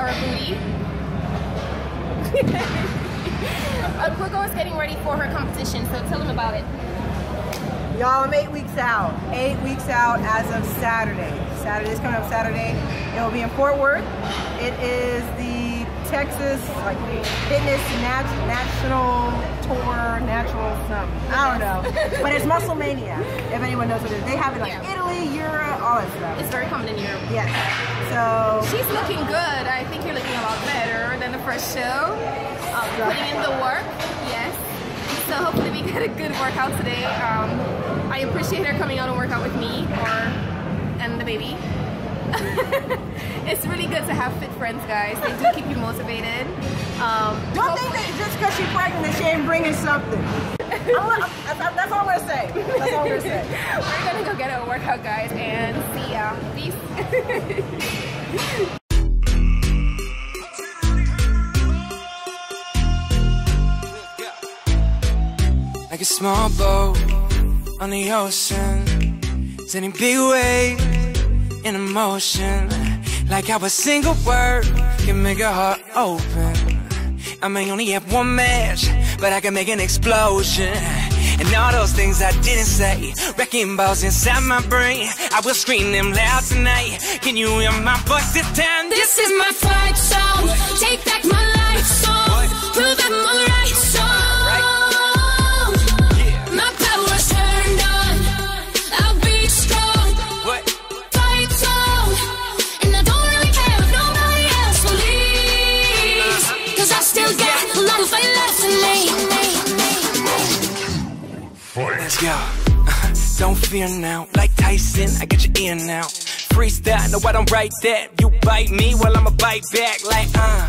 or booty. Akwugo is getting ready for her competition, so tell them about it. Y'all, I'm eight weeks out. Eight weeks out as of Saturday. Saturday's coming up Saturday. It will be in Fort Worth. It is the Texas like fitness nat national tour natural something. I don't know. but it's Muscle Mania, if anyone knows what it is. They have it like Yeah. Italy, Europe, all that stuff. It's very common in Europe. Yes. So She's looking good. I think you're looking a lot better than the first show. Um, putting in the work, yes. So hopefully we get a good workout today. Um, I appreciate her coming out and work out with me or and the baby. it's really good to have fit friends, guys. They do keep you motivated. Um, don't think that just because she's pregnant that she ain't bringing something. I'm, I'm, that's, that's all I'm gonna say. That's all I'm gonna say. We're gonna go get a workout, guys, and see ya. Peace. Like a small boat on the ocean, sending big waves in motion. Like how a single word can make a heart open. I may only have one match, but I can make an explosion. And all those things I didn't say, wrecking balls inside my brain. I will scream them loud tonight. Can you hear my voice this time? This is my fight song. Take back my life song. Prove I'm alright Let's go. Don't fear now, like Tyson, I got your ear now. Freestyle, no, I don't write that. You bite me, well, I'ma bite back, like, uh.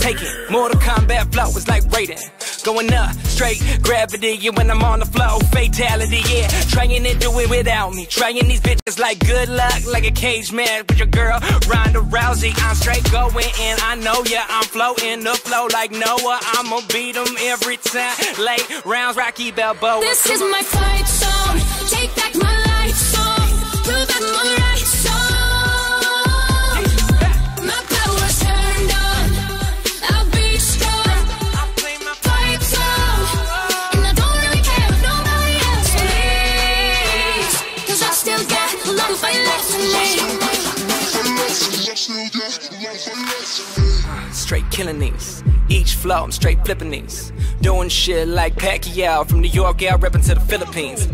Take it, Mortal Kombat flow is like rating. Going up, straight gravity, yeah, when I'm on the flow, fatality, yeah. Trying to do it without me. Trying these bitches like good luck, like a cage match with your girl, Ronda Rousey. I'm straight going in, I know, yeah, I'm floating the flow like Noah. I'ma beat 'em every time. Late rounds, Rocky Balboa. This is my fight song. Take back Straight killing these. Each flow, I'm straight flipping these. Doing shit like Pacquiao from New York out repping to the Philippines.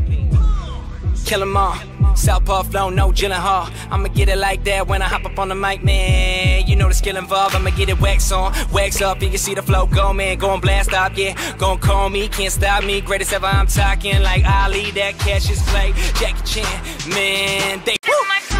Kill 'em all. Southpaw flow, no Gyllenhaal. I'ma get it like that when I hop up on the mic, man. You know the skill involved, I'ma get it wax on, wax up. You can see the flow go, man. Go and blast off, yeah. Gon' call me, can't stop me. Greatest ever, I'm talking like Ali, that catches play. Jackie Chan, man. They. This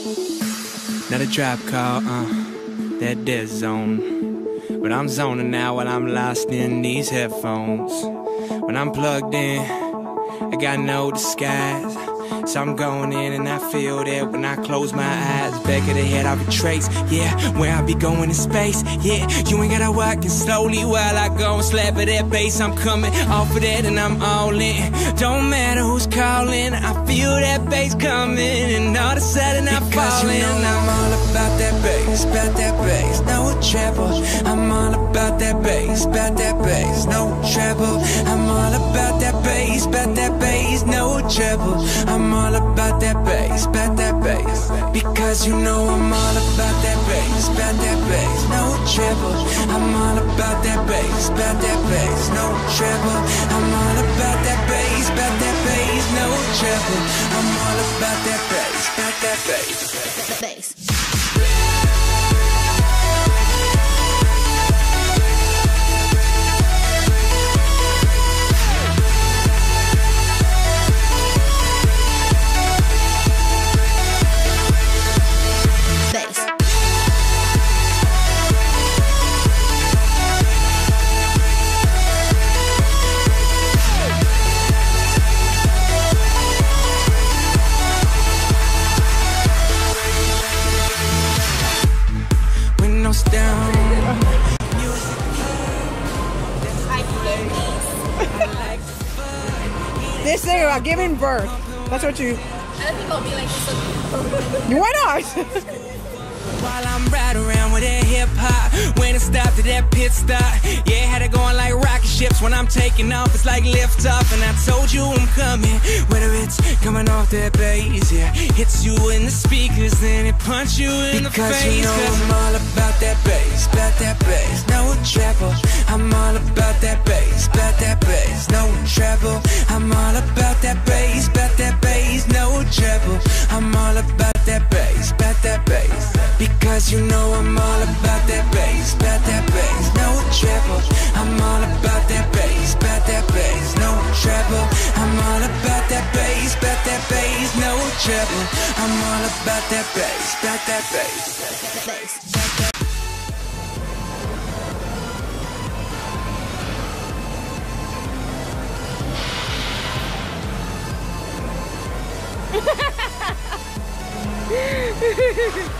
Not a trap call, uh, that dead zone. But I'm zoning now while I'm lost in these headphones. When I'm plugged in, I got no disguise. So I'm going in and I feel that when I close my eyes, back of the head I retrace. Yeah, where I be going in space. Yeah, you ain't gotta walk it slowly while I go and slap at that bass. I'm coming off of that and I'm all in. Don't matter who's calling, I feel that bass coming, and all of a sudden I'm Because falling. you know I'm all about that bass, about that trouble. I'm all about that bass, about that bass, no trouble. I'm all about that bass, about that bass, no trouble. I'm all about that bass, about that bass. Because you know I'm all about that bass, about that bass, no trouble. I'm all about that bass, about that bass, no trouble. I'm all about that bass, about that bass, no treble. I'm all about that bass, about that bass. Bass. This thing about giving birth. That's what you. I don't think I'll be like. Why not? While I'm riding around with that hip hop, when it stopped at that pit stop, yeah, had it going like rocket ships. When I'm taking off, it's like lift off, and I told you I'm coming. Whether it's coming off that bass, yeah, hits you in the speakers, then it punch you in the Because face. you know Cause I'm all about that bass, about that bass, no trouble. I'm all about that bass, about that bass, no trouble. Because you know I'm all about that bass, about that bass, no trouble. I'm all about that bass, about that bass, no trouble. I'm all about that bass, about that bass, no trouble. I'm all about that bass, about that bass. Bass. Never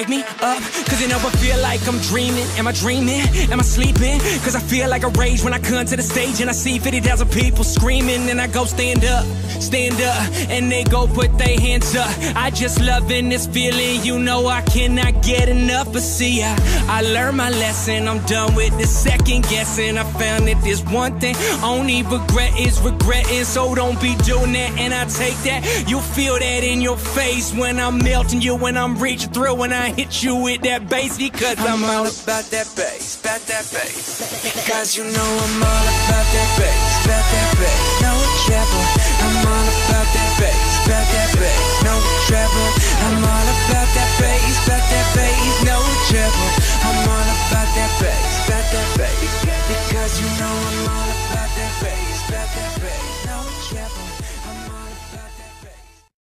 wake me up, cause you never feel like I'm dreaming. Am I dreaming? Am I sleeping? Cause I feel like a rage when I come to the stage and I see 50,000 people screaming. And I go stand up, stand up, and they go put their hands up. I just loving this feeling, you know I cannot get enough. But see, I, I learned my lesson, I'm done with the second guessing. I found that there's one thing, only regret is regretting. So don't be doing that, and I take that. You feel that in your face when I'm melting you, when I'm reaching through, when I hit you with that bass. Because I'm all about that bass, about that bass. Because you know I'm all about that bass, about that bass. No trouble. I'm all about